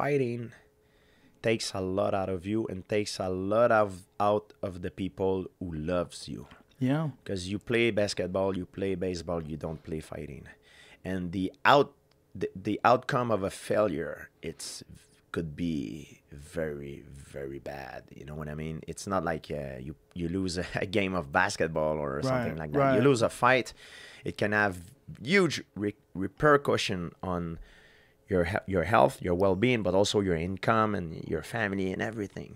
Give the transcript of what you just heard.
fighting takes a lot out of you and takes a lot of out of the people who loves you Yeah. because you play basketball, you play baseball, you don't play fighting, and the out the, the outcome of a failure it's could be very very bad. You know what I mean? It's not like uh, you you lose a, a game of basketball or something like that. right. You lose a fight, it can have huge re- repercussion on your your health, your well-being, but also your income and your family and everything.